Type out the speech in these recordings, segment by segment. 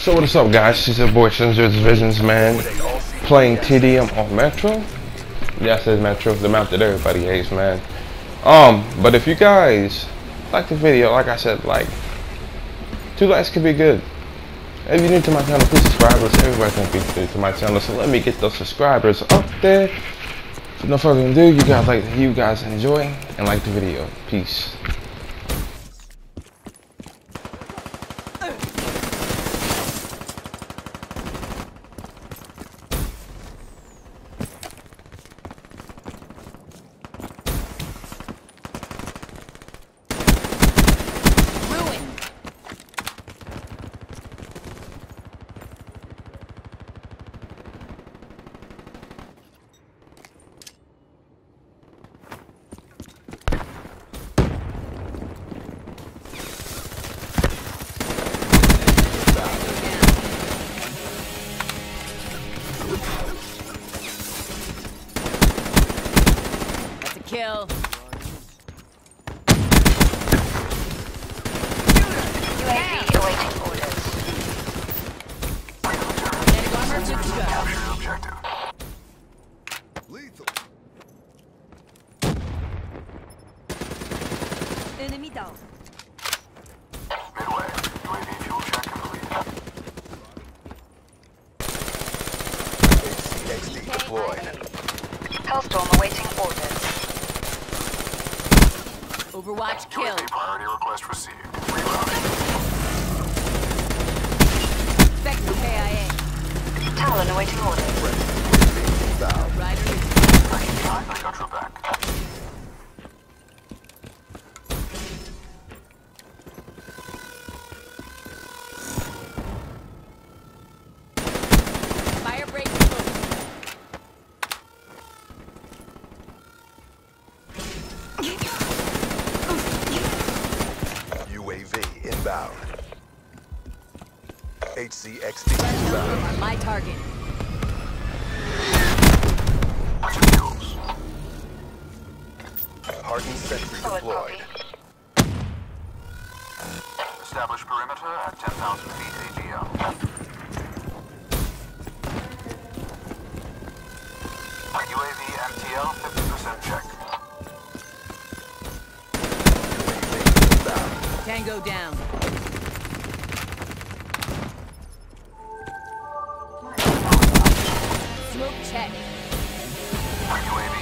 So what is up guys, it's your boy Shinzo's Visions man. Playing TDM on Metro? Yeah, I said Metro, the map that everybody hates man. Um, but if you guys like the video, like I said, like Two likes could be good. If you're new to my channel, please subscribe. Let's everybody can be new to my channel So let me get those subscribers up there. So no further ado, you guys like you guys enjoy and like the video. Peace kill. UAV awaiting orders. Kinetic armor good to go. objective. Lethal. Enemy down. Midway. UAV fuel check complete. HCXD deployed. Hellstorm awaiting orders. Overwatch kill. UAV priority request received. Rerouting. Spectre KIA. Talon awaiting orders. HCXD. On my target. Watch your fuels. Hardened sentry deployed. copy. Establish perimeter at 10,000 feet AGL. UAV MTL 50% check. Tango down. Check. UAV.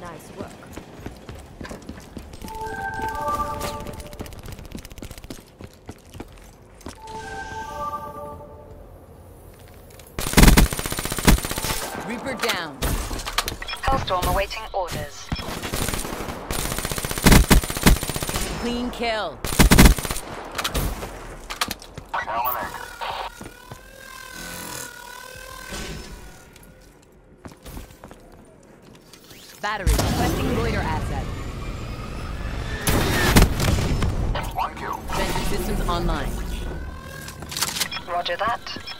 Nice work. Reaper down. Hellstorm awaiting orders. Clean kill. Battery. Requesting loiter asset. One kill. Sensor systems online. Roger that.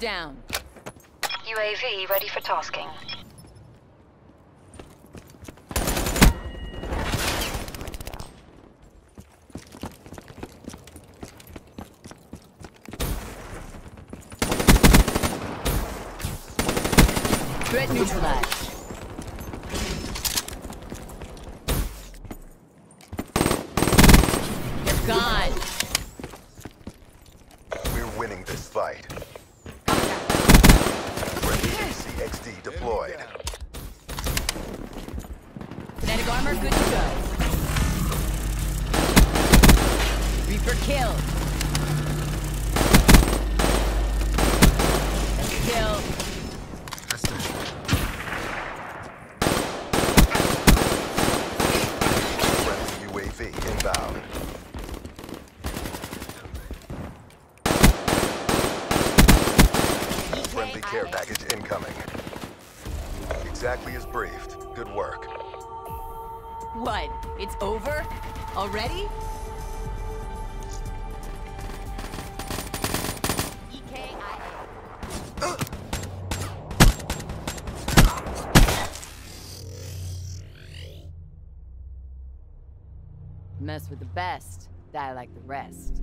Down. UAV ready for tasking. Threat neutralized. You're gone. We're winning this fight. Friendly CXD deployed. Kinetic armor good to go. Reaper kill. Kill. UAV inbound. Friendly care package incoming. Exactly as briefed. Good work. What? It's over? Already? Mess with the best, die like the rest.